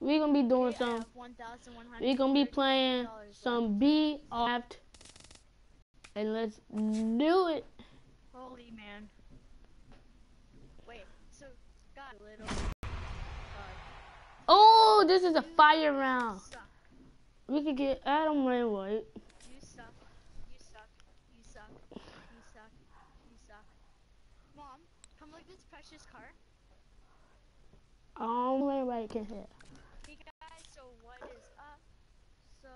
we gonna be doing some. have 1,100 We gonna be playing some B and let's do it. Holy man. Wait, so got a little. Oh, this is a fire round. We could get Adam. You suck. You suck. You suck. You suck. You suck. Mom, come look at this precious car. Um, Wainwright can hit, Hey guys, so what is up? So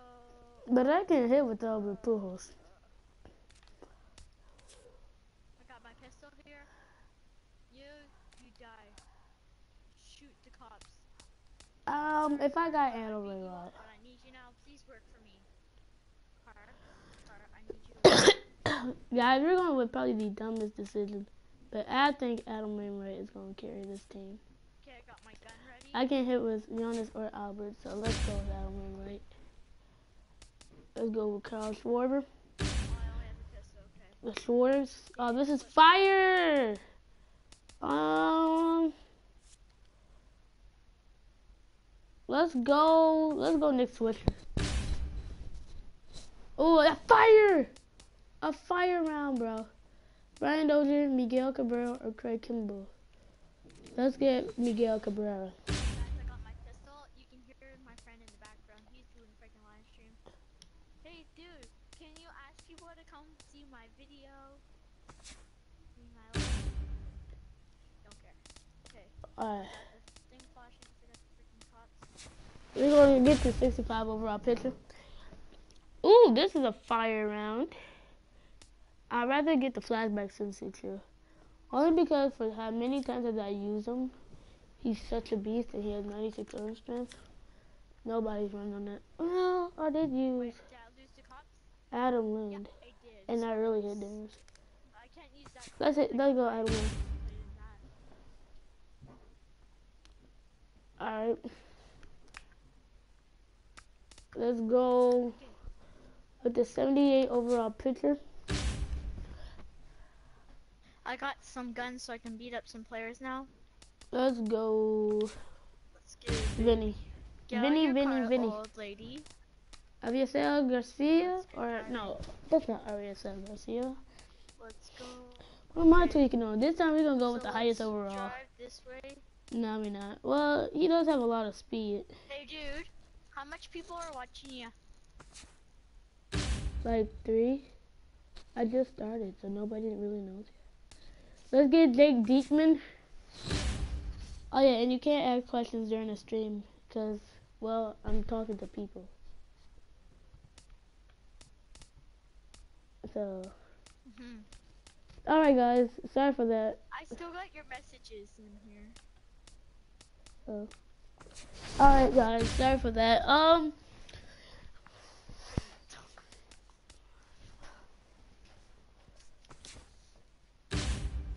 but I can hit with Albert Pujols. I got my pistol here. You, you die. Shoot the cops. Um, if I got Sorry, Adam beat you Wainwright. up, I need you now. Please work for me. Car, car, I need you Guys, we're going with probably the dumbest decision, but I think Adam Wainwright is going to carry this team. Okay, I got my gun ready. I can hit with Giannis or Albert, so let's go with Adam Wainwright. Let's go with Kyle Schwarber. The Schwartz. Oh, this is fire! Um, let's go. Let's go Nick Swisher. Oh, a fire! A fire round, bro. Brian Dozier, Miguel Cabrera, or Craig Kimbrel. Let's get Miguel Cabrera. Guys, I got my pistol. You can hear my friend in the background. He's doing a freaking live stream. Hey, dude, can you ask people to come see my video? See my live? Don't care. Okay. Alright, The thing flashing for the freaking cops. we're going to get to 65 overall picture. Ooh, this is a fire round. I'd rather get the flashback since it's true. Only because for how many times that I use him, he's such a beast and he has 96 arm strength. Nobody's running on that. Well, I did use Wait, did I lose the cops? Adam Yeah, Lind, I did. and I really hit damage. I can't use that. Let's hit, let's go Adam Lind. Alright. Let's go with the 78 overall pitcher. I got some guns so I can beat up some players now. Let's go Let's get. Vinny. Get Vinny, Vinny, car, Vinny. Old lady. Avisail Garcia? Or, no, that's not Avisail Garcia. Let's go. What am I tweaking on? This time we're to go with the highest overall. Drive this way. No, we're not. Well, he does have a lot of speed. Hey, dude. How much people are watching you? Like three. I just started, so nobody really knows yet. Let's get Jake Diekman. Oh yeah, and you can't ask questions during the stream because, well, I'm talking to people. So, hmm all right, guys. Sorry for that. I still got your messages in here. So, all right, guys. Sorry for that. Um.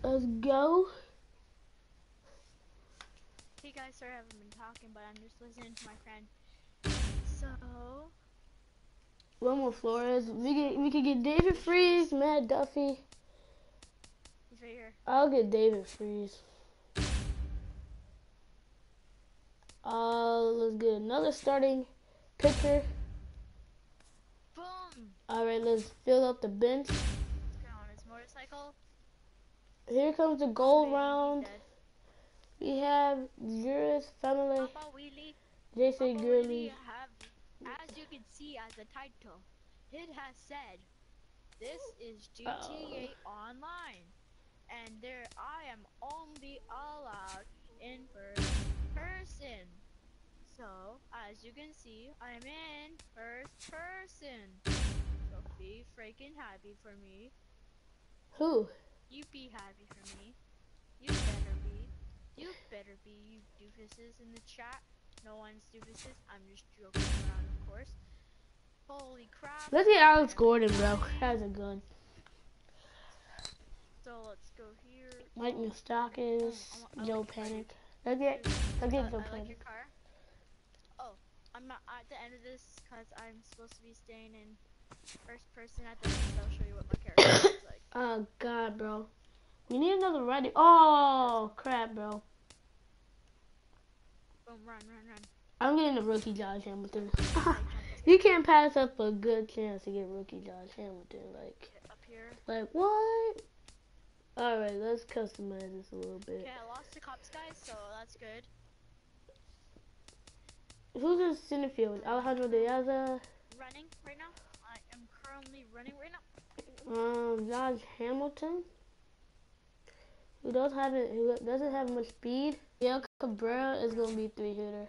Let's go. Hey guys, sorry I haven't been talking, but I'm just listening to my friend. So, Wilmer Flores. We get we could get David Freese, Matt Duffy. he's right here. I'll get David Freese. Uh, let's get another starting pitcher. Boom! All right, let's fill up the bench. On his motorcycle. Here comes the gold round. We have Juris Family, Jason Gurley. As you can see as the title, it has said, this is GTA Online, and there I am only allowed in first person. So, as you can see, I'm in first person. So be freaking happy for me. Who? You be happy for me. You better be. You better be, you doofuses in the chat. No one's doofuses. I'm just joking around, of course. Holy crap. Let's get Alex Gordon, bro. Has a gun. So let's go Mike Oh, Moustakas, I like Joe your car. Panik. Let's get, I, get like Panik. car. Oh, I'm not at the end of this because I'm supposed to be staying in first person at the end. So I'll show you what my character looks like. Oh God, bro. We need another ready. Oh crap, bro. Boom, run, run, run. I'm getting a rookie Josh Hamilton. you can't pass up a good chance to get rookie Josh Hamilton. Like, Up here. like what? All right, let's customize this a little bit. Okay, I lost the cops guys, so that's good. Who's in center field? Alejandro Diaz, Running right now. I am currently running right now. um, Josh Hamilton, who does have it, who doesn't have much speed. Yeah, Cabrera is gonna be three hitter.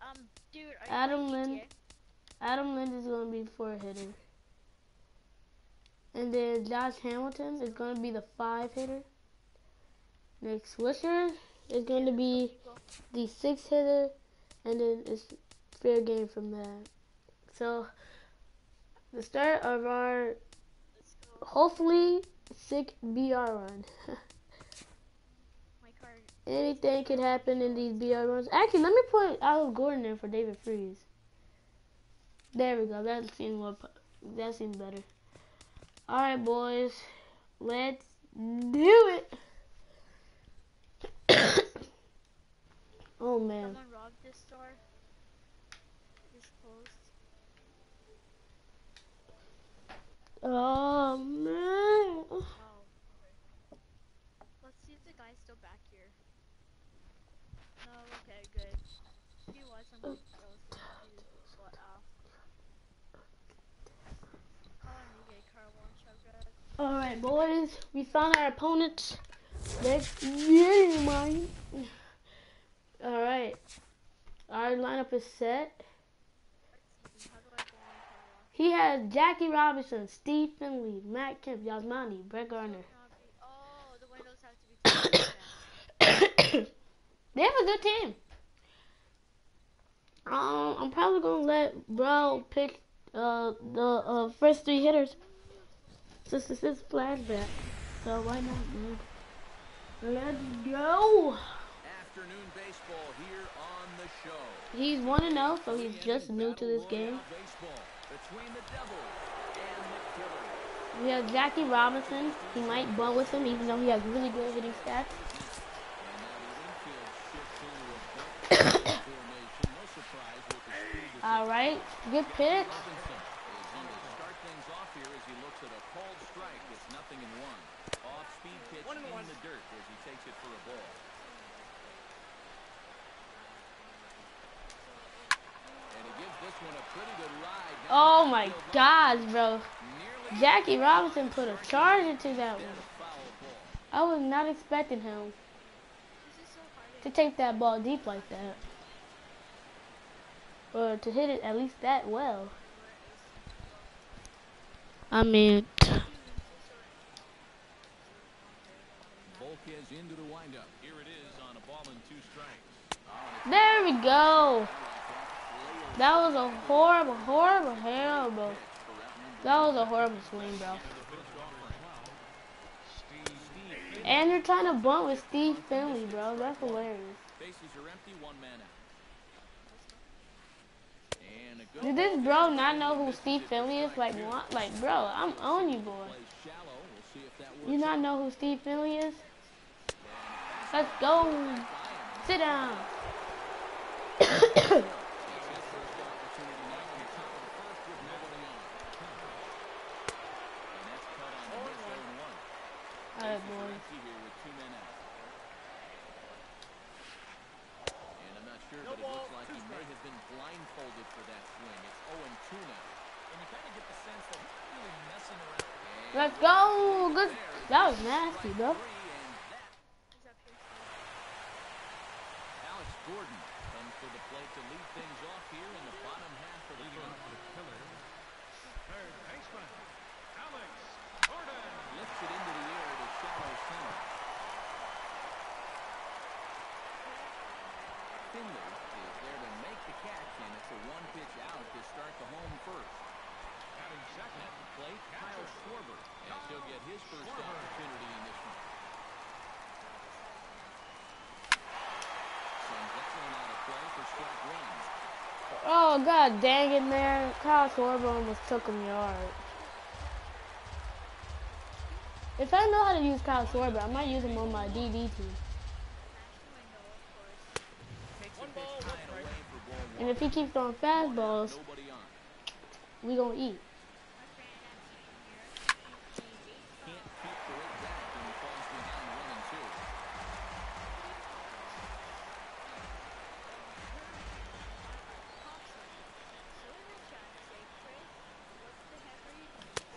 Um, dude, are Adam playing Lin- GTA? Adam Lind is gonna be four hitter. And then Josh Hamilton is gonna be the five hitter. Nick Swisher is going to be the six hitter, and then it's fair game from that. So the start of our hopefully sick BR run. Anything could happen in these BR runs. Actually, let me put Alex Gordon in for David Freese. There we go. That seems more. That seems better. All right, boys, let's do it. oh man. Someone robbed this store. This closed. Oh man. Oh. Let's see if the guy's still back here. No, okay, good. He was I'm gonna throw something to his butt off. Call Enrique car wash, I've got All right, boys. We found our opponents. Next game, mine. All right. Our lineup is set. let's? He has Jackie Robinson, Steve Finley, Matt Kemp, Yasmani, Brett Gardner. They have a good team. Um, I'm probably gonna let Bro pick uh the uh, first three hitters. Since this is flashback, so why not, man? Let's go. Afternoon baseball here on the show. He's one and zero, so he's just new to this game. Baseball between the Devils and the Killers. We have Jackie Robinson. He might bunt with him, even though he has really good hitting stats. And now the infield shifts into a bunt formation. No surprise with the speed that's All right, good pitch. Robinson is going to start things off here as he looks at a called strike. It's nothing in one. Off speed pitch in the dirt as he takes it for a ball. And he gives this one a pretty good ride. down Oh the my outfield gosh, bro. line. Nearly Jackie Robinson put a charge into that one. I was not expecting him This is so hard. to take that ball deep like that. Or to hit it at least that well. I mean, Volquez into the windup. Here it is on a ball and two strikes. There we go. That was a horrible, horrible, horrible. That was a horrible swing, bro. And you're trying to bunt with Steve Finley, bro. That's hilarious. Bases are empty, one man out. And a good Did this bro not know who Steve Finley is? Like, what? Like, bro, I'm on you, boy. plays shallow. We'll see if that works. You not know who Steve Finley is? Let's go. Sit down. Alright, boys. Here with two men out. And I'm not sure, but it looks like he may have been blindfolded for that swing. It's 0 2 now. And you kind of get the sense that he's really messing around. Let's go. Good. That was nasty, bro. three, and that He's up here. Alex Gordon comes to the plate to lead things off here in the bottom half of the first. Third baseman, Alex Gordon. Lifts it into the air to shallow center. Finley is there to make the catch, and it's a one-pitch out to start the home first. Batting second, At the plate, Kyle Schwarber, as he'll get his first opportunity in this one. Sends that one out of play for strike one. Oh, god dang it, man. Kyle Schwarber almost took him yard. If I know how to use Kyle Schwarber, I might use him on my DD team. And if he keeps throwing fastballs, we gonna eat. Can't keep the rate back when he falls behind one and two.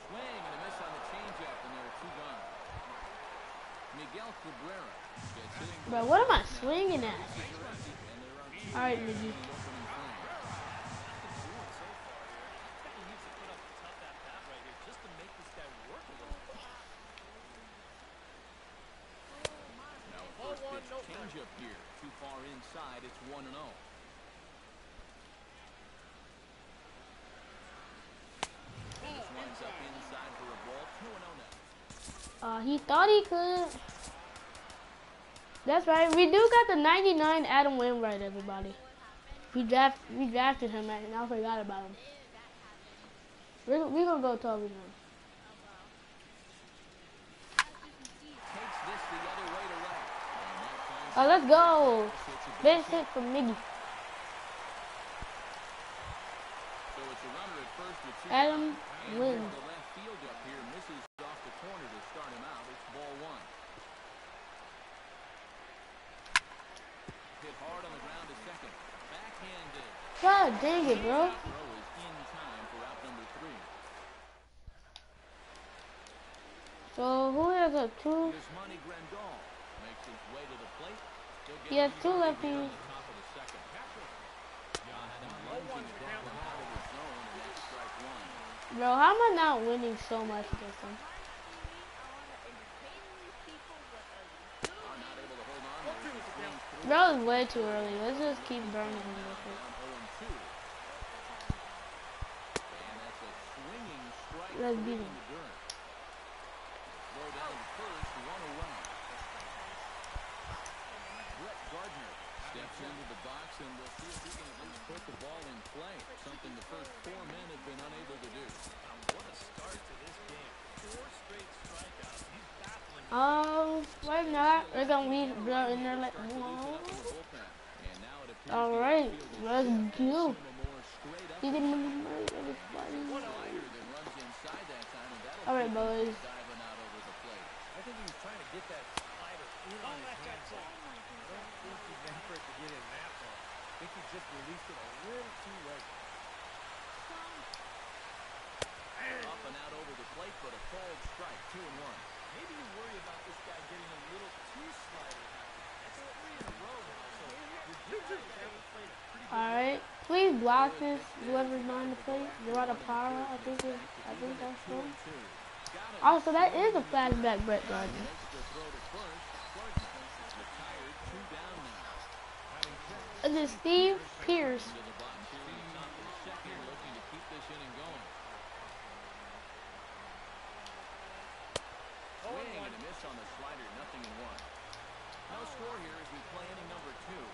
Swing and a miss on the changeup, and there are two gone. Miguel Cabrera gets hitting for Bro, what am I swinging at? and there are two All right, Miggy. pitch changeup here. Too far inside. It's one and oh. zero. And this winds up inside for a ball. Two and zero now. Uh, he thought he could. That's right. We do got the 99 Adam Wainwright, everybody. We draft we drafted him, and I forgot about him. We're, we're gonna go talk with him. Takes this the other way to right. And that finds Oh, let's go. Base hit from Miggy. So it's a runner at first with two Adam down. And wins. here's the left field up here misses off the corner to start him out. It's ball one. Hit hard on the ground to second. Backhanded. God dang it, bro. Throw is in time for out number three. So who has a two? Here's Monty Grandal. Makes his way to the plate. He'll get He has it two on lefties. the top of the second. Lunging down out of the zone, that's strike one. Bro, how am I not winning so much against him? Are not able to hold on. There's the swing through. Bro, it's way too early. Let's just keep burning him with it. Down 0 2. And that's a swinging strike. Let's beat him. the dirt. Throw down to first, one away. Brett Gardner steps into the box, and we'll see if he can at least put the ball in play. Something the first four men have been unable to do. What a start to this game. Four straight strikeouts. He's battling. Um, why not? We're gonna leave bro in there like, Starts to loosen the bullpen. And now it appears All the right, outfield is let's set. go. Some more He didn't even move everybody. Slider that runs inside that time, and All right, keep boys. diving out over the plate. I think he was trying to get that slider in on his handle. I don't think he meant for it to get in that far. I think he just released it a little too late. Up and out over the plate, but a called strike, two and one. Maybe you worry about this guy getting a little too slider happy. That's three in a row now, so your defense ever played a pretty good Alright, please block this. Whoever's behind the plate. You're out of power, I think it, I think that's him. Two. Got it. Also, that is a flashback, Brett Gardner. Makes the throw to first. Gardner retired, two down then Steve Pearce. Into the box here in the top of the second, looking to keep this inning going. Swing and a miss on the slider, nothing in one. No score here as we play inning number two.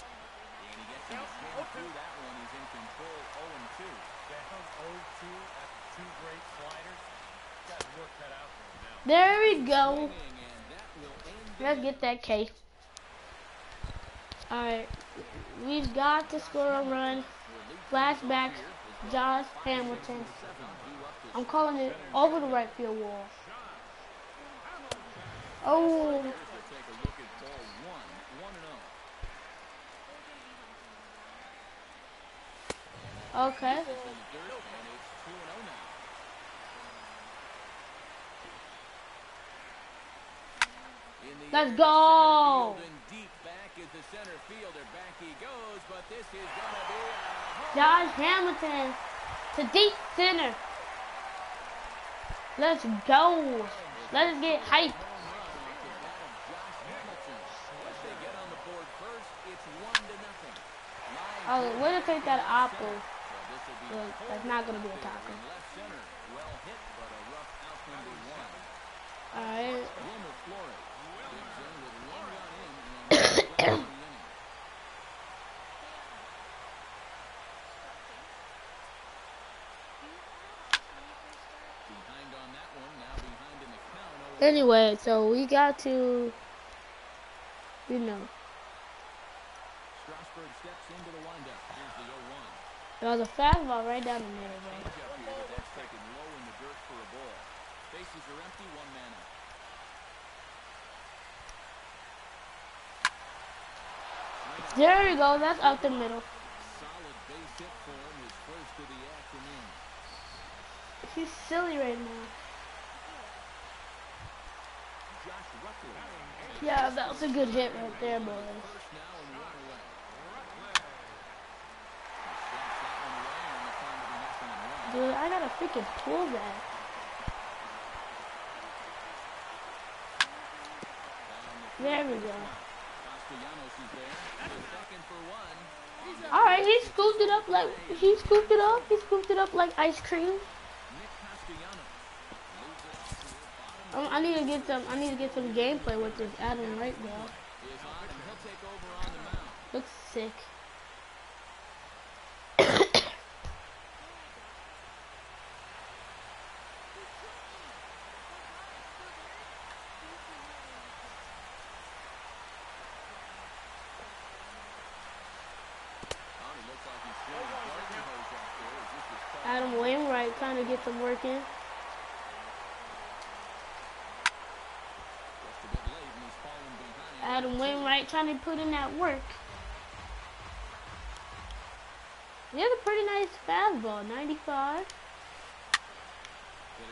And he gets him to swing through that one. He's in control, 0 and 2. Down 0-2 after two great sliders. Got his work cut out for him now. There we go. Let's get that K. Alright, we've got to score a run. Flashback, Josh Hamilton. I'm calling it over the right field wall. Oh, We'll take a look at ball one, 1 and. 0. okay. in the dirt, and it's 2 and 0 now. In the Let's go. Center fielder. Back he goes, but this is gonna be a Josh Hamilton to deep center. Let's go. Let's get hype. to Oh, we're gonna take that apple. Well, that's not gonna be a out there tackle. in left center. Well hit, but a rough out number one. Alright. Wilmer Flores digs in with one run in and one run in the inning. Behind on that one, now behind in the count. oh, Anyway, so we got to, you know, Strasburg steps into the windup. Here's the 0-1. It was a fastball right down the middle, bro. Changeup here, but that's taken low in the dirt for a ball. Bases are empty, one man out. There we go. That's out the middle. Solid base hit for him, his first of the afternoon. He's silly right now. Yeah, that was a good hit right there, boys. Dude, I gotta freaking pull that. There we go. Castellanos is there. The second for one. All right, he scooped it up like he scooped it up. He scooped it up like ice cream. Nick Castellanos leads it off to the bottom Um, I need to get some. I need to get some gameplay with this Adam Wright bro. is on, and he'll take over on the mound. Looks sick. Tommy looks like he's throwing a garden hose out there. Is this his cut? Adam Wainwright trying to get some work in. Just a bit late, and he's falling behind. Adam Wainwright trying to put in that work. He has a pretty nice fastball, 95. Did a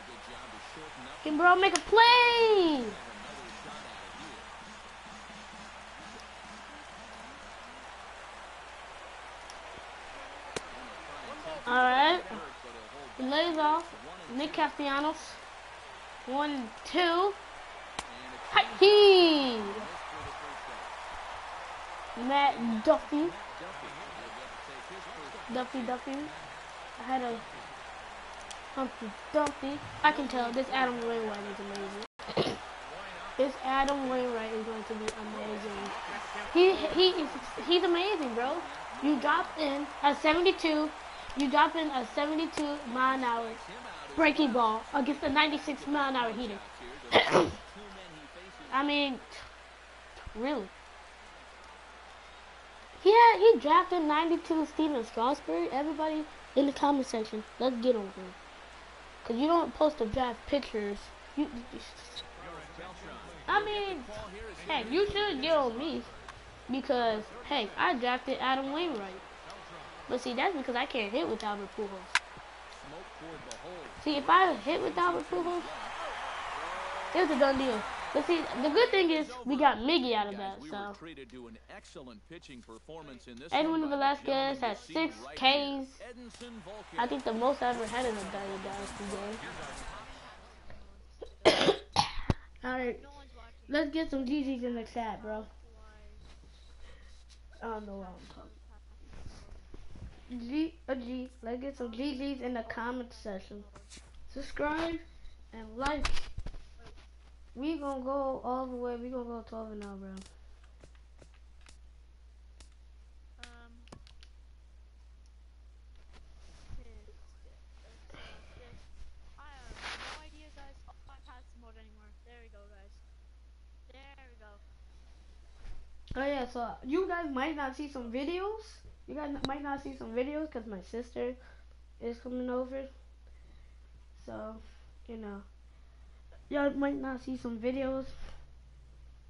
good job to shorten up Can bro make a play? and have another shot at it here. All right. Hurt, but he'll hold He lays off. Nick Castellanos. One, two. Hi, he. miss for the first out. Matt Duffy. Duffy Duffy. I had a Humpty Dumpty. I can tell this Adam Wainwright is amazing. this Adam Wainwright is going to be amazing. He he is he's amazing, bro. You dropped in a 72. You dropped in a 72 mile an hour breaking ball against a 96 mile an hour heater. I mean, really. Yeah, he drafted 92 Stephen Strasburg. Everybody in the comment section, let's get on him. Because you don't post to draft pictures. You, I mean, hey, you should get on me. Because, hey, I drafted Adam Wainwright. But see, that's because I can't hit with Albert Pujols. the. See, if I hit with Albert Pujols, it's a done deal. But see, the good thing is we got Miggy out of that, so. Edwin Velasquez has six Ks. I think the most I ever had in a Dynasty game. Alright, let's get some GG's in the chat, bro. I don't know what I'm talking. G a G. Let's get some GG's in the comment section. Subscribe and like. We gonna go all the way. We gonna go 12 and 0, bro. Um. it's- it's, this- I have no idea, guys. Oh, the mode anymore. There we go, guys. There we go. Oh yeah, so you guys might not see some videos. You guys might not see some videos because my sister is coming over. So, you know, y'all might not see some videos.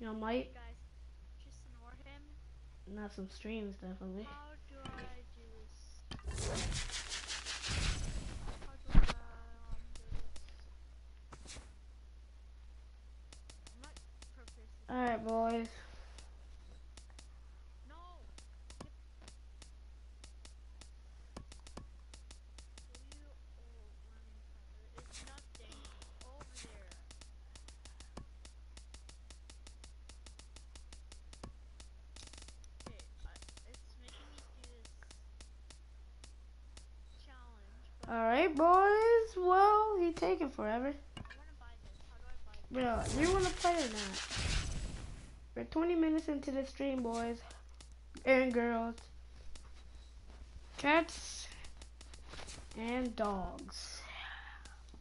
Y'all might Guys, just ignore him. not some streams definitely. How do this? Bro, you want to play or not? We're 20 minutes into the stream, boys and girls, cats and dogs.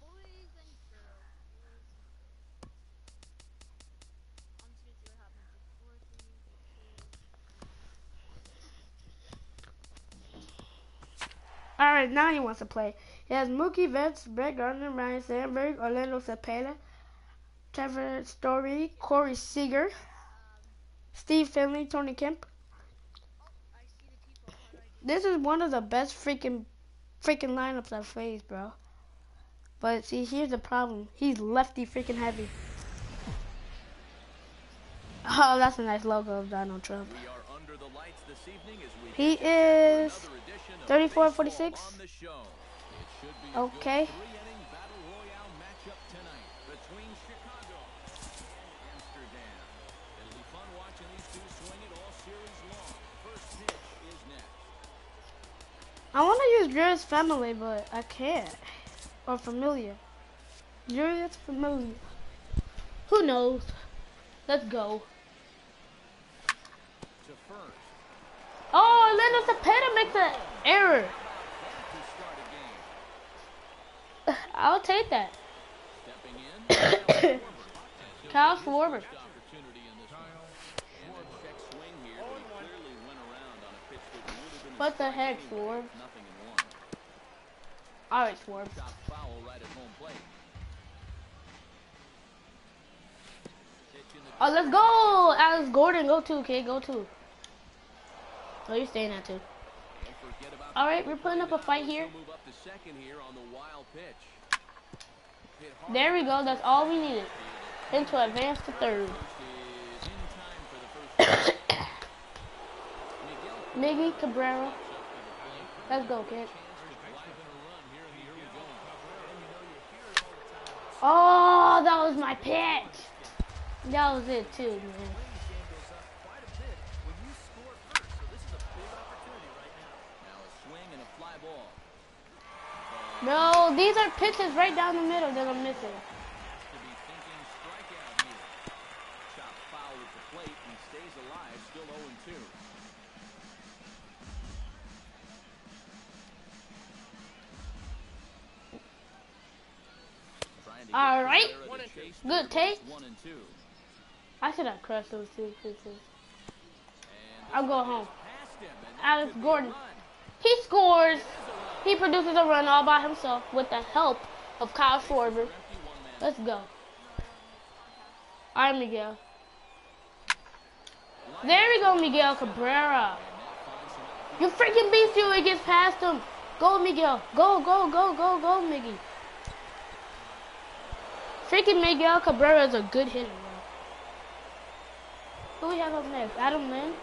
Boys and girls. Boys and girls. I'm just gonna see what happens. Four, three, two. All right, now he wants to play. He has Mookie Betts, Brett Gardner, Ryne Sandberg, Orlando Cepeda, Trevor Story, Corey Seager, Steve Finley, Tony Kemp. This is one of the best freaking freaking lineups I've faced, bro. But see, here's the problem. He's lefty freaking heavy. Oh, that's a nice logo of Donald Trump. We are under the lights this evening as we He is 34, Baseball 46. on the show. It should be a Okay. good three-inning battle royale matchup tonight between Chicago and Amsterdam. It'll be fun watching these two swing it all series long. First pitch is next. I want to use Julius Family, but I can't. Or Familiar. Julius Familiar. Who knows? Let's go. To first Oh, Orlando Cepeda makes an error. I'll take that. Kyle Schwarber. What the heck. Schwarb? Nothing in one. All right, Schwarb. Oh, let's go, Alex Gordon. Go two, kid. Go two. Oh, you're staying at two. All right, we're putting up a fight here. There we go. That's all we needed. Then to advance to third. Miggy Cabrera. Let's go, kid. Oh, that was my pitch. That was it too, man. game goes up quite a bit when you score first. So this is a big opportunity right now. Now a swing and a fly ball. No, these are pitches right down the middle that I'm missing. To be thinking. Chop foul at the plate and stays alive, still 0 2. Trying to get All right. Cabrera to One and two. chase Good the take. One and two. I should have crushed those two pitches. I'll go home. past him, and that Alex could be a Gordon. He scores. He produces a run all by himself with the help of Kyle Schwarber. Let's go. All right, Miguel. There we go, Miguel Cabrera. You freaking beast you. It gets past him. Go, Miguel. Go, go, go, go, go, Miggy. Freaking Miguel Cabrera is a good hitter, bro. Who we have up next? Adam Lind?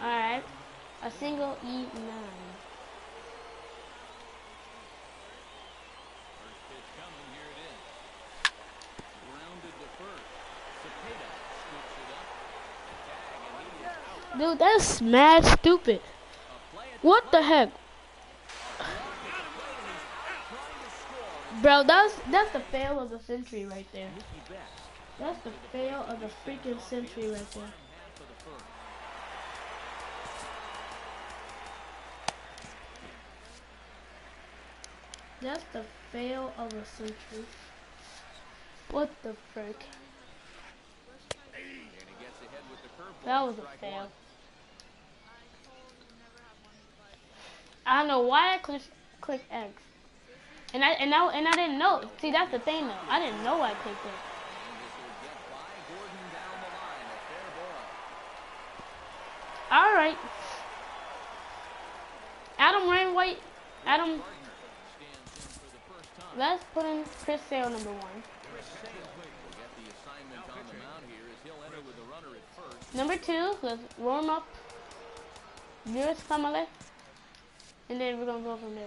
Alright. A single E9. First pitch coming, here it is. Grounded to first. Cepeda scoops it up. Tag, and he is out. Dude, that's mad stupid. A play at What the heck? Bro, that's that's the fail of the century right there. That's the fail of the freaking century right there. Half of the first. That's the fail of a century. What the frick? That was a fail. I don't know why I clicked click X. And I and I and I didn't know. See, that's the thing though. I didn't know I clicked it. All right. Adam Wainwright. Adam. Gardner stands in for the first time. Let's put in Chris Sale number one. Number two. Let's warm up. Juris Family. And then we're gonna go from there.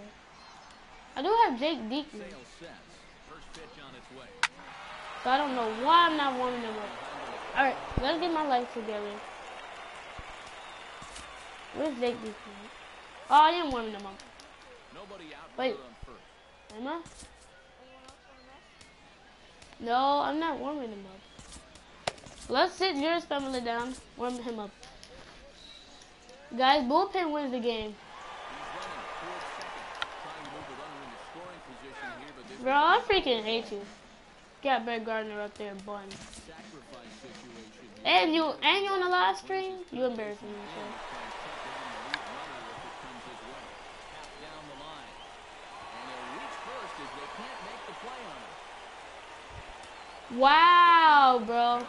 I do have Jake Diekman, Sale sets. First pitch on its way. so I don't know why I'm not warming them up. All right, let's get my life together. Where's Jake Diekman? Oh, I am warming them up. Wait. Am I? No, I'm not warming him up. Let's sit Juris Family down, warm him up. Guys, bullpen wins the game. Bro, I freaking hate you. Got Brett Gardner up there, bun. And you, and you on the live stream? You embarrassing yourself. Trying to shut down the lead runner if it comes Wow, bro.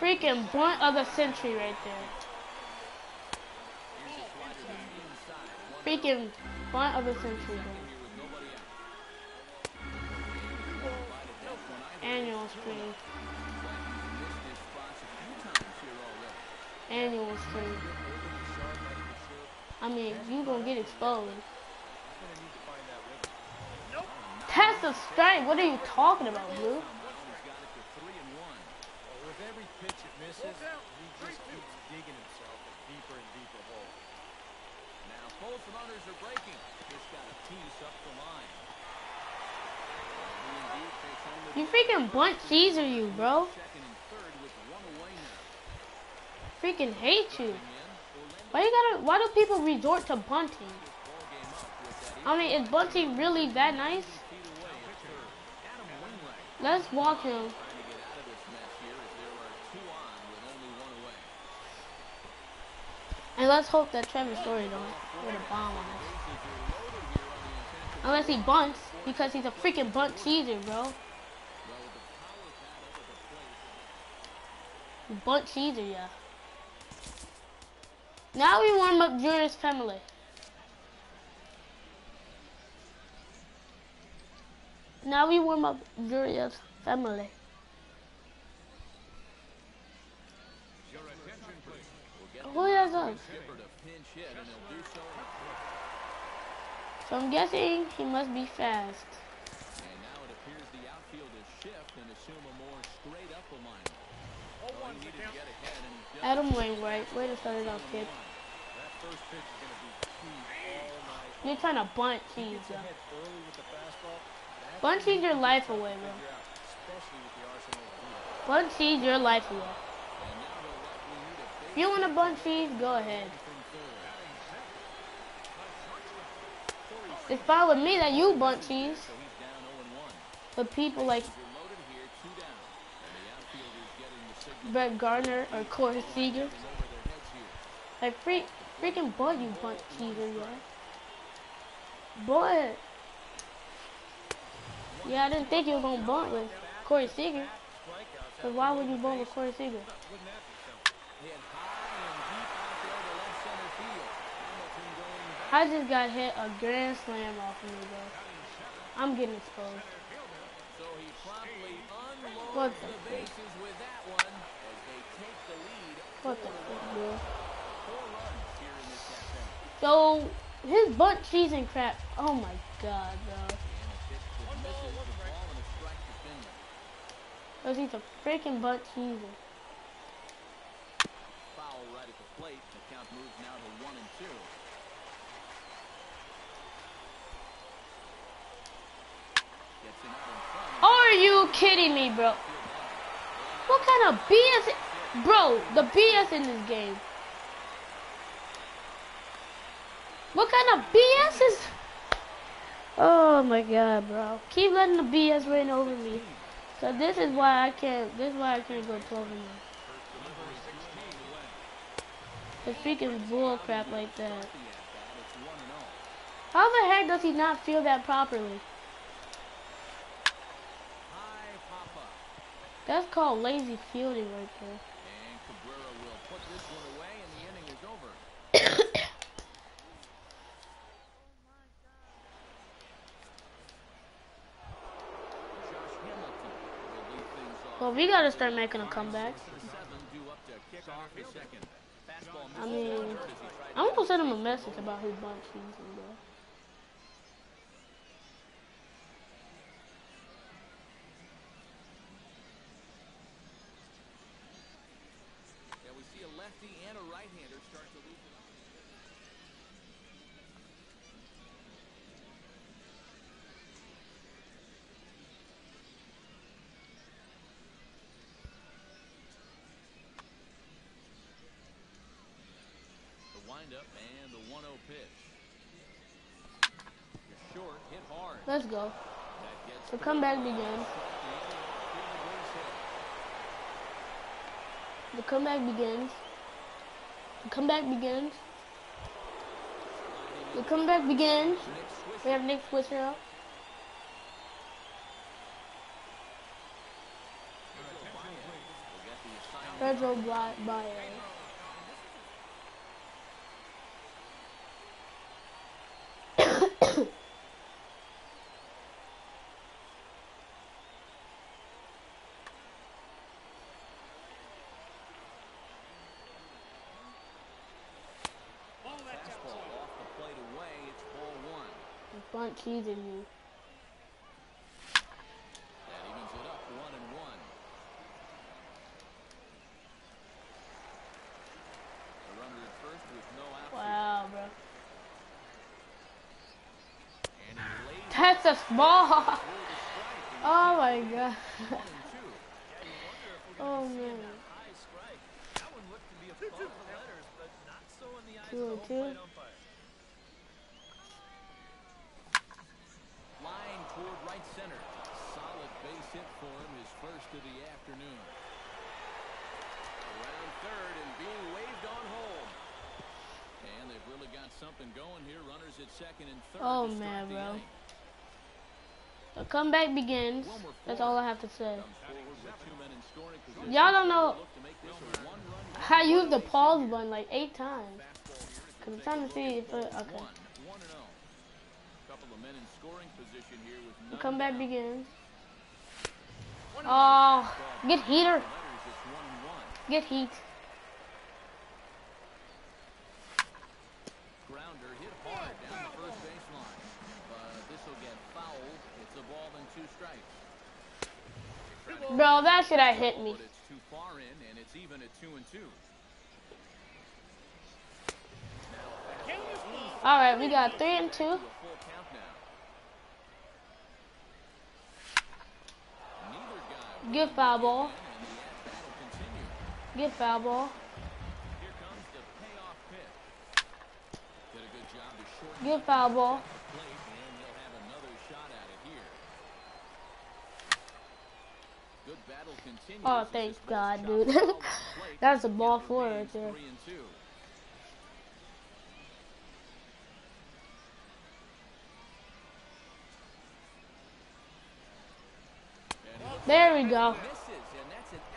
Freaking bunt of the century right there. Freaking bunt of the century, bro. Annual stream. Annual stream. I mean, you gonna get exposed. Test a strike. What are you talking about, Blue? Both are breaking. Got up the line. The You freaking bunt Caesar, you, bro. Freaking hate you. Why you gotta? Why do people resort to bunting? I mean, is bunting really that nice? Only one away. And let's hope that Trevor Story don't put a bomb on us. Unless he bunts, because he's a freaking bunt Caesar, bro. Bunt Caesar, yeah. Now we warm up Juris family. Now we warm up Julius family. Who has us? So. I'm guessing he must be fast. And now it appears the outfielders shift and assume a more straight up. Adam Wainwright, way to start it off, kid. That first pitch is going to be key all night. You're trying to bunt cheese, Gets though. ahead early with the fastball. That's Bunt cheese your life away, bro. figure out, especially with the arsenal of heat. Bunt cheese your life away. If you want to bunt cheese, go ahead. It's fine with me that you 0-1. But people like Brett Gardner or Corey Seager, like freak, freaking bunt you bunt cheeser, yeah. But yeah, I didn't think you were gonna bunt with Corey Seager. Strikeouts. Cause why would you bunt with Corey Seager? To going. I just got hit a grand slam off of me, bro. I'm getting exposed. What the lead. What the fuck, bro? So his butt cheese and crap. Oh my god, bro. And a pitch that misses the ball and a strike to Finley. Cause he's a freaking butt cheeser. Foul right at the plate. The count moves now to one and two. Gets him out in front. Are you kidding me, bro? What kind of BS? Bro, the BS in this game. What kind of BS is? Oh my god, bro. Keep letting the BS rain over me. So this is why I can't. This is why I can't go 12 and 1. The freaking bull crap like that. It's one and. How the heck does he not feel that properly? High pop up. That's called lazy fielding right there. And Cabrera will put this one away and the inning is over. Josh Hamilton will lead things off. Well, we gotta start making a comeback. I mean, I'm gonna send him a message about bunt season, Let's go. The comeback begins. The comeback begins. The comeback begins. The comeback begins. We have Nick Swisher up. Pedro Baez. With no out. Wow, bro. And he lays That's a ball. through the strike. Oh my god. Two. Oh man. High strike. That one looked to be a call for letters, but not so in the eyes Two of and the two. home plate umpire. Line toward right center. Solid base hit for him, his first of the afternoon. Around third and being waved on home. And they've really got something going here. Runners at second and third. Oh, man, bro. The comeback begins. That's all I have to say. comes forward with two men in scoring position. Y'all don't know Look to make this a one-run I used the pause button like eight times. fastball here as Cause I'm trying to see if it, okay. The comeback begins. Oh, get heater. Letters, it's one and one. Get heat. Grounder hit hard down the first baseline. But this will get fouled. It's a ball and two strikes. Bro, that should have hit me. But it's too far in, and it's even at two and two. Alright, we got three and two. To a full count now. Neither guy Get foul ball. and the at-bat will continue. Get foul ball. Here comes the payoff pitch. Did a good job to shorten Get foul ball. the plate, and he'll have foul ball. at foul ball. Good battle continues. Oh, thank God, dude. That's a ball for right there. Three and two. And he looks There we go.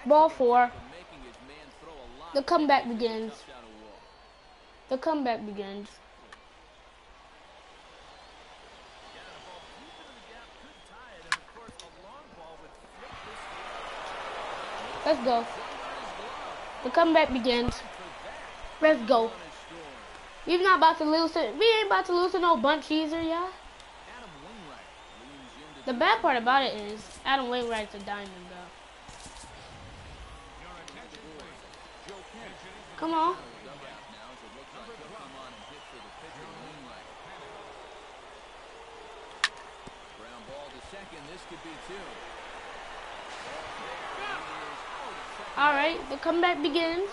Ball four. The comeback begins. The comeback begins. Yeah. Let's go. The comeback begins. Let's go. We're not about to lose it. We ain't about to lose to no bunch cheeser, yeah. Adam Wainwright The bad part about it is Adam Wainwright's a diamond, Kent. Come on. For the comeback begins.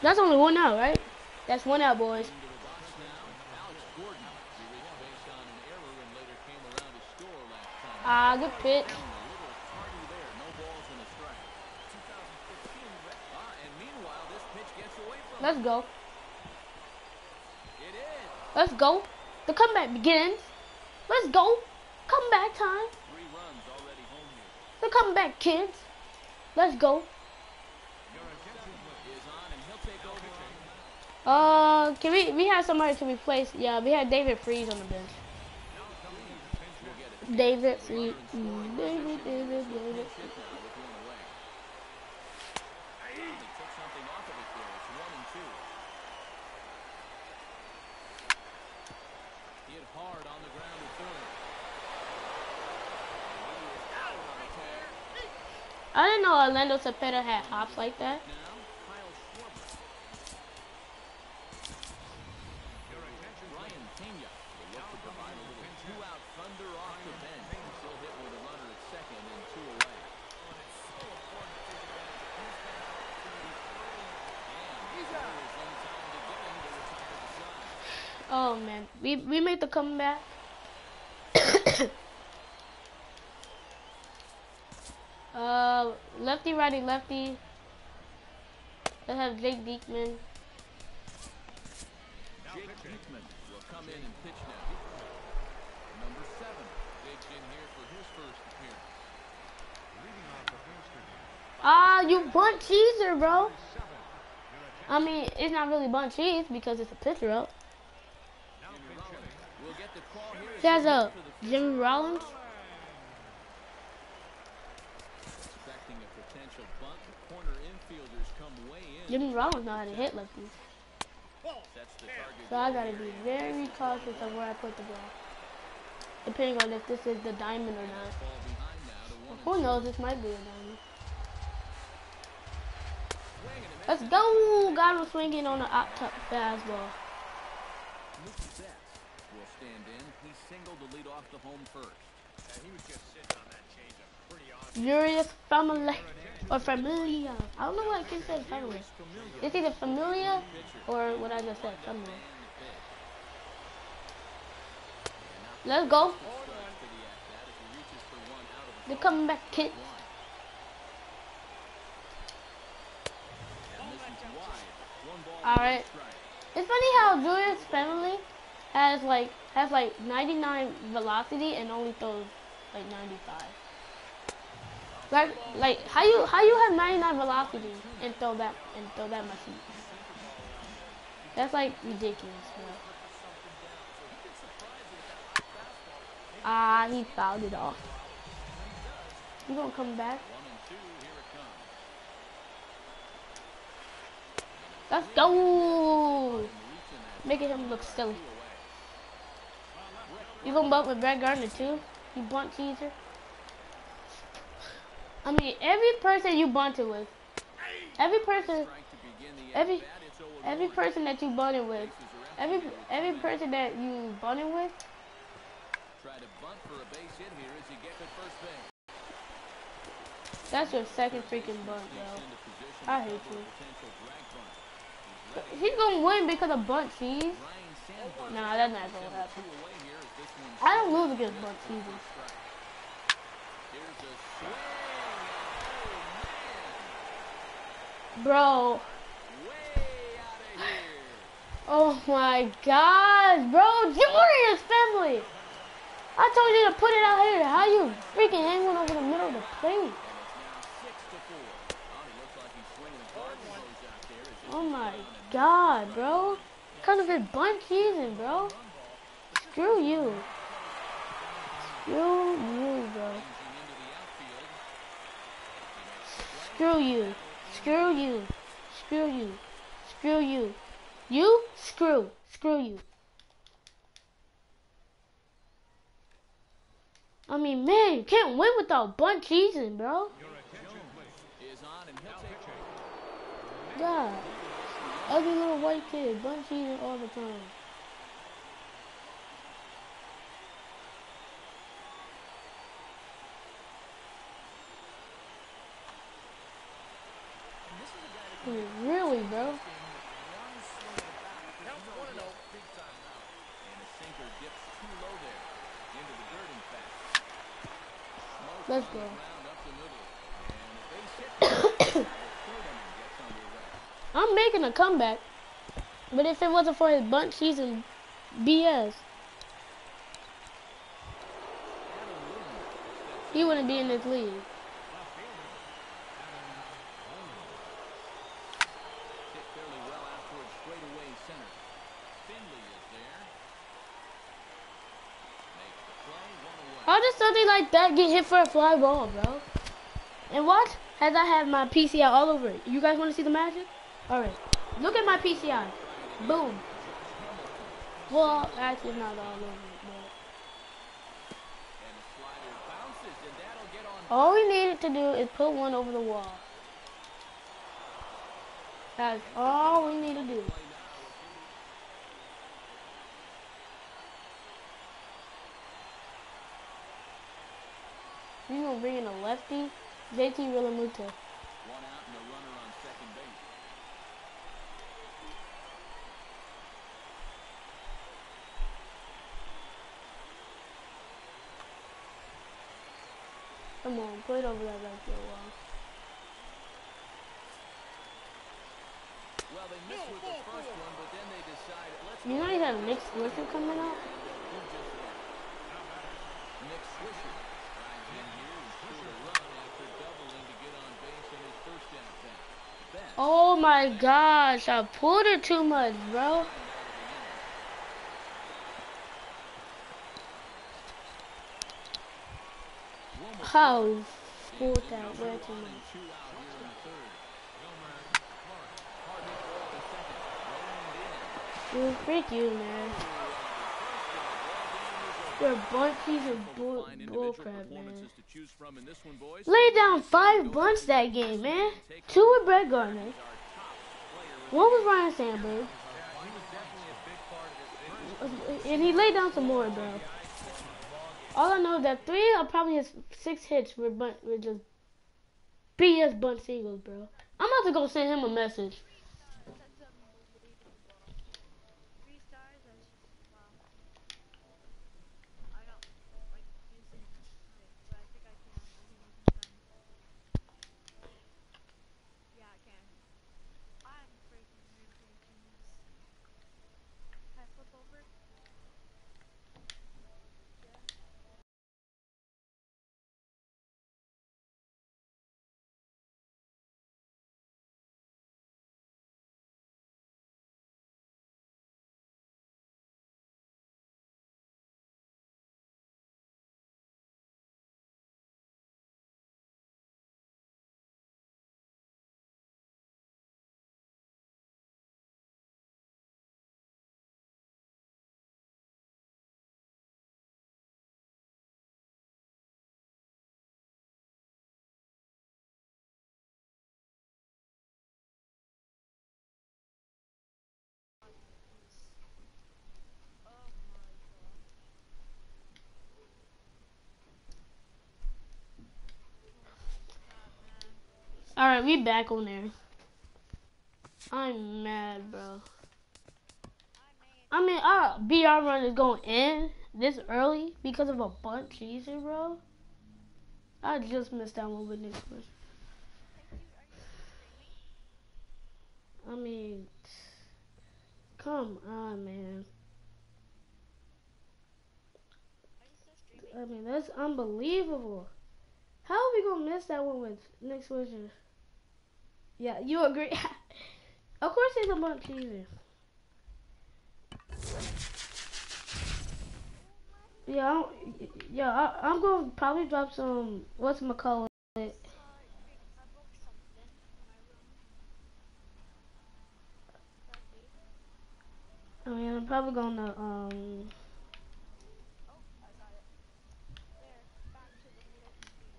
That's only one out, right? That's one out, boys. into the box now. Alex Gordon. He reached base on an error and later came around to score last time. Ah, good pitch. A little tardy there. No balls and a strike. 2015 Ah, and meanwhile, this pitch gets away from him. Let's go. Let's go. The comeback begins. Let's go. Comeback time. The comeback, kids. Let's go. Uh, can we we have somebody to replace? Yeah, we had David Freese on the bench. David David, David, David. I didn't know Orlando Cepeda had hops like that. Now, Kyle Schwarber. Ryan Pena will look to provide a little two-out thunder off the bench. He's still hit with a runner at second and two away. And he's out. in time to get him to retire the side. Oh man, we we made the comeback. uh, lefty, righty, lefty. Let's have Jake Diekman. Jake Diekman will come in and pitch now. Number seven digs in here for his first appearance. Ah, you bunt cheeser, bro. I mean, it's not really bunt cheese because it's a pitcher up. We'll get the call here. as He has a Jimmy Rollins. Expecting a potential bunt. The corner infielders come way in. Jimmy Rollins know how to hit like these. Sets the target. So I gotta be very cautious of where I put the ball. Depending on if this is the diamond or not. Ball behind now to one. Who knows, this might be a diamond. Swing and a miss. Let's go! Got him swinging on the up top fastball. Mookie stand in. He singled to lead off the home first. Yeah, he was just sitting on that changeup. Pretty odd. Jeurys Family. Or Familia. I don't know why I keep saying Family. It's either Familia or what I just said, Family. Let's go. They're coming back, kids. Alright. It's funny how Julius family has like has like 99 velocity and only throws like 95. Like like how you how you have 99 velocity and throw that and throw that much? That's like ridiculous, bro. Ah, he fouled it off. You gonna come back? Let's go! Making him look silly. You gonna bunt with Brett Gardner too? You bunt teaser? I mean, every person you bunted with, every person, every, at-bat. It's 0 every person that you bunted with, every, every person that you bunted with, that's your second freaking bunt, bro. I hate you. He's gonna win because of bunt cheese. Nah, that's not gonna happen. I don't lose against a swing. Oh, Bro, oh my god, bro, Julius family! I told you to put it out here. How you freaking hang one over the middle of the plate? Oh, a my god, bro. Kind of his bunt cheesing, bro. Screw you. Screw you, bro. Screw you. Screw you. Screw you. Screw you. You? Screw. Screw you. I mean, man, you can't win without bunt cheesing, bro. God. Ugly little white kid, bunt cheesing all the time. I mean, really, bro. big time now. And a sinker dips too low there. Into the dirt, in fact. Smoke Let's on go. the ground up the middle. And a base hit. Third inning gets underway. I'm making a comeback. But if it wasn't for his bunt cheesing BS, he wouldn't be in this league. Hit fairly well out towards straightaway center. Finley is there. Makes the play, one away. How does something like that get hit for a fly ball, bro? And what? As I have my PCI all over it. You guys want to see the magic? Alright. Look at my PCI. Boom. Well, actually not all over it, but all we needed to do is put one over the wall. That's all we need to do. You gonna bring in a lefty? JT Realmuto. one out and a runner on second base. Come on, put it over that right there wall. Well, they missed with the first one, but then they decided, let's You know you have Nick Swisher coming up? Nick Swisher drives in here and scored a run after doubling to get on base on his first Oh my gosh, I pulled it too much, bro. How pulled that way too much. Dude, freak you, man. Bunt piece of bull, Fine bull crap, man. to choose from in this one. Lay down five bunts that game, man. Two with Brett Gardner. One was Ryne Sandberg. And he laid down some more, bro. All I know is that three or probably his six hits were bunt were just BS bunt singles, bro. I'm about to go send him a message. That's unbelievable. Three stars, that's just, wow. I don't like using it, but I think I can. I think I can find Yeah, I can. I'm freaking rampaging this. Can I flip over? Yeah. Oh my god. All right, we back on there. I'm mad, bro. I mean, our BR run is going in this early because of a bunt cheeser, bro. I just missed that one with Nick Swish. I mean, come on, man. I mean, that's unbelievable. How are we gonna miss that one with Nick Swisher? Yeah, you agree? of course, he's a bunt cheeser. Yeah, I yeah, I, I'm gonna probably drop some. What's my be. I mean, I'm probably gonna um. Oh, I got it. There, back to the middle speed.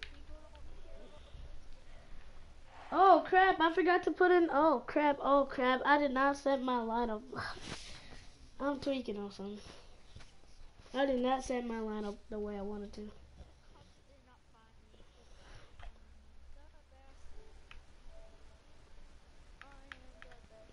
People over here. Oh crap! I forgot to put in. Oh crap! Oh crap! I did not set my lineup. I'm tweaking on something. I did not set my lineup the way I wanted to. How did they not find me? The best. I am the best.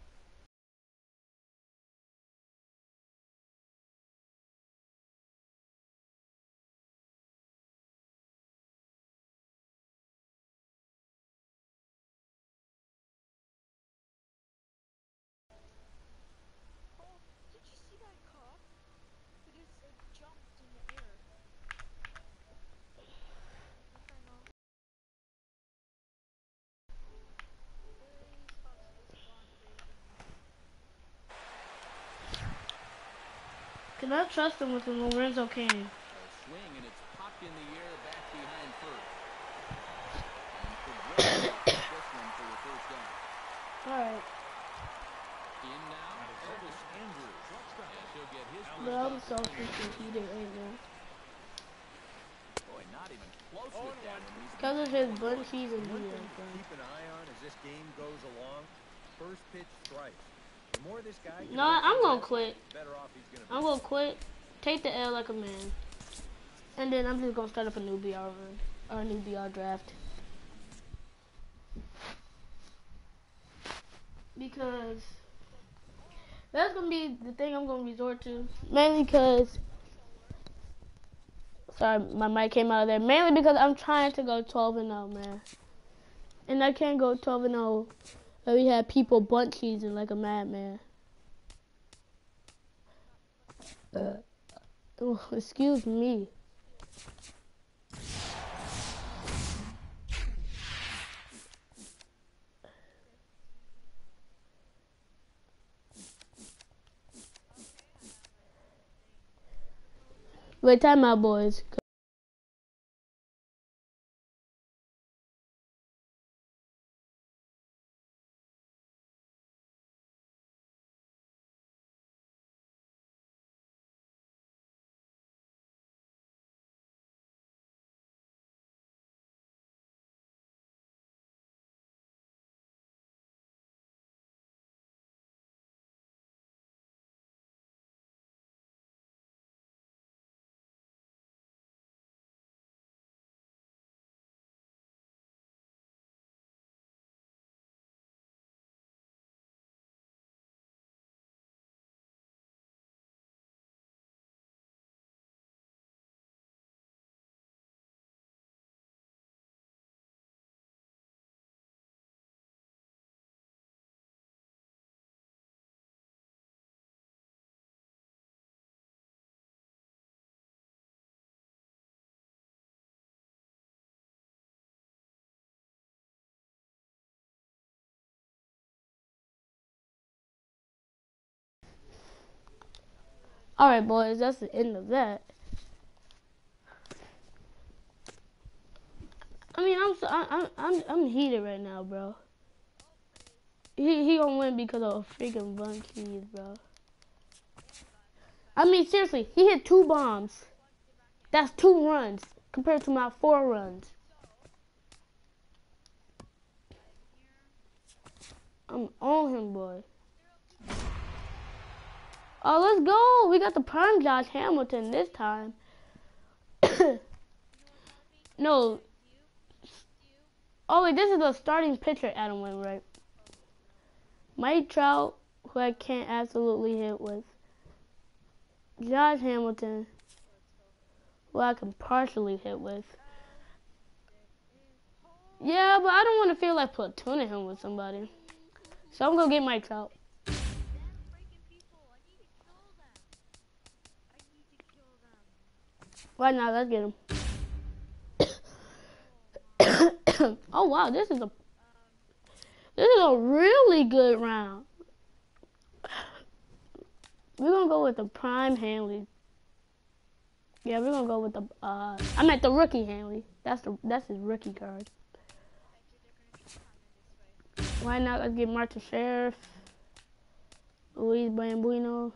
Oh, did you see that cop? He just like jumped in the air. Yes, I know. These cops just gone crazy. Cannot trust him with the Lorenzo Cain. A swing and it's popped in the air back behind first. Well get this one for the first down. Alright, In now, Elvis Andrus. Yes, he'll get his first I'm so freaking heated right now. Boy, not even close with that one. Because of his butt cheese and One thing to keep an eye on as this game goes along, first pitch strikes. No, I'm gonna quit. I'm gonna quit, take the L like a man, and then I'm just gonna start up a new BR run uh, or a new BR draft. Because that's gonna be the thing I'm gonna resort to, mainly because. Sorry, my mic came out of there. Mainly because I'm trying to go 12 and 0, man. And I can't go 12 and 0 and we had people bunt cheesing like a madman. Uh, oh, excuse me. Wait, time out, boys. All right, boys. That's the end of that. I mean, I'm so, I'm I'm I'm heated right now, bro. He he gonna win because of freaking Von Keys, bro. I mean, seriously, he hit two bombs. That's two runs compared to my four runs. I'm on him, boy. Oh, let's go. We got the prime Josh Hamilton this time. no. Oh, wait, this is the starting pitcher Adam Wainwright. Mike Trout, who I can't absolutely hit with. Josh Hamilton, who I can partially hit with. Yeah, but I don't want to feel like platooning him with somebody. So I'm going to get Mike Trout. Them freaking people. I need to kill them. I need to kill Why not? Let's get him. oh wow, this is a this is a really good round. We're gonna go with the prime Hanley. Yeah, we're gonna go with the uh I meant the rookie Hanley. That's the that's his rookie card. Why not let's get Martin Sheriff, Luis Valbuena.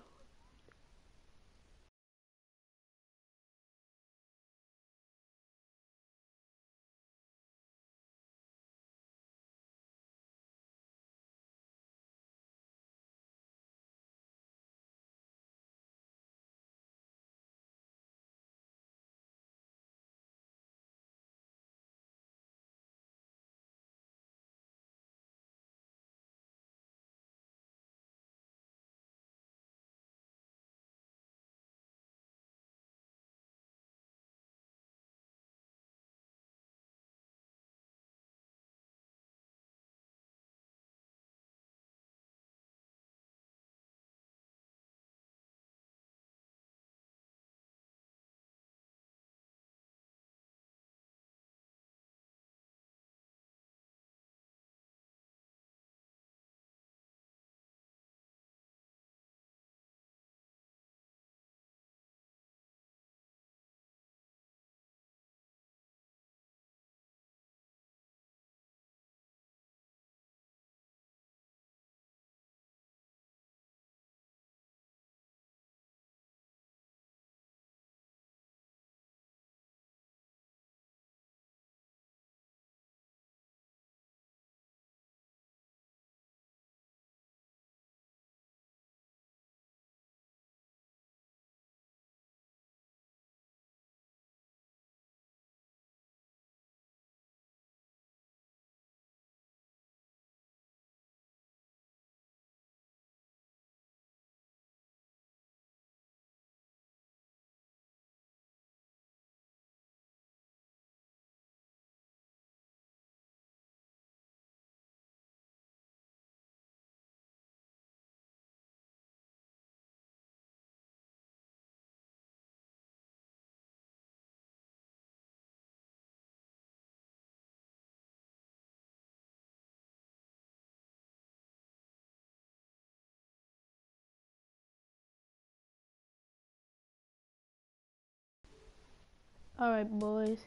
All right, boys.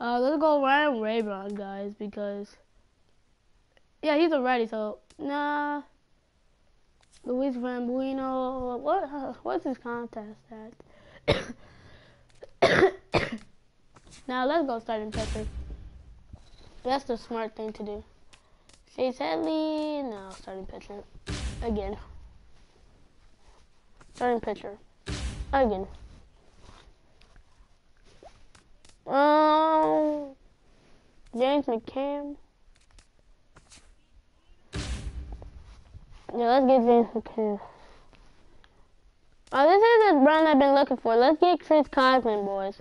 Uh, let's go Ryan Raburn, guys, because yeah, he's already. So nah, Luis Valbuena. What? Uh, what's his contest at? now let's go starting pitcher. That's the smart thing to do. Chase Headley, no, starting pitcher again. Starting pitcher again. Um, James McCann. Yeah, let's get James McCann. Oh, this is the run I've been looking for. Let's get Chris Conklin, boys.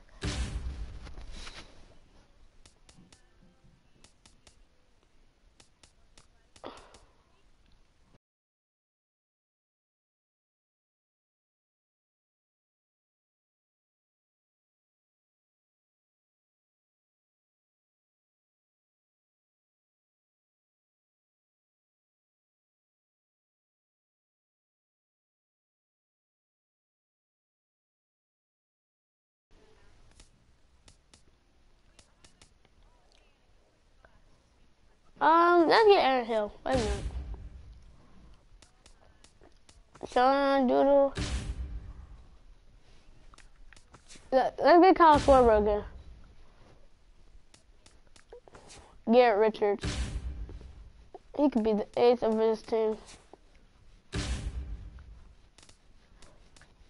Um, let's get Aaron Hill. Wait a minute. Sean Doodle. Let- Let's get Kyle Schwarber again. Garrett Richards. He could be the ace of his team.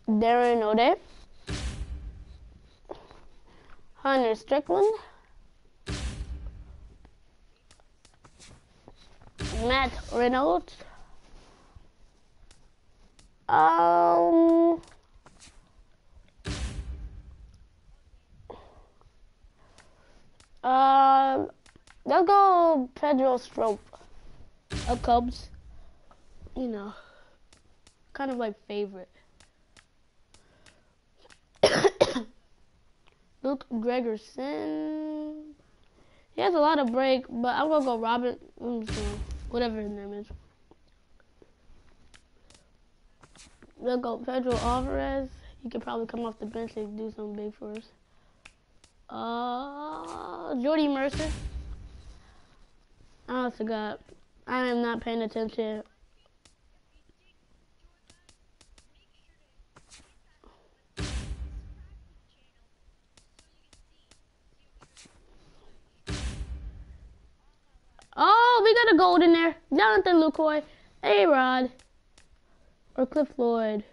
Darren O'Day. Hunter Strickland. Matt Reynolds. Um. Uh, let's go Pedro Strop. A Cubs. You know, kind of like favorite. Luke Gregerson. He has a lot of break, but I'm gonna go Robin whatever his name is. We'll go Pedro Alvarez. He could probably come off the bench and do something big for us. Uh, Jordy Mercer. I forgot. I am not paying attention. Oh, we got a gold in there. Jonathan Lucroy, A-Rod, or Cliff Floyd.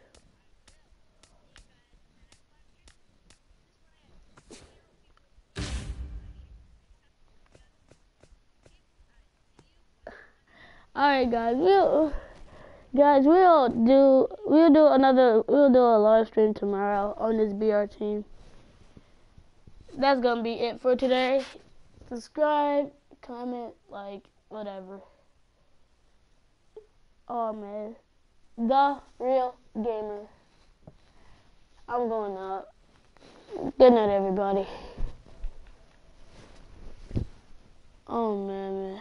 All right, guys. We'll guys we'll do we'll do another we'll do a live stream tomorrow on this BR team. That's gonna be it for today. Subscribe, comment, like, whatever. Oh man. The real gamer. I'm going up. Good night, everybody. Oh man, man.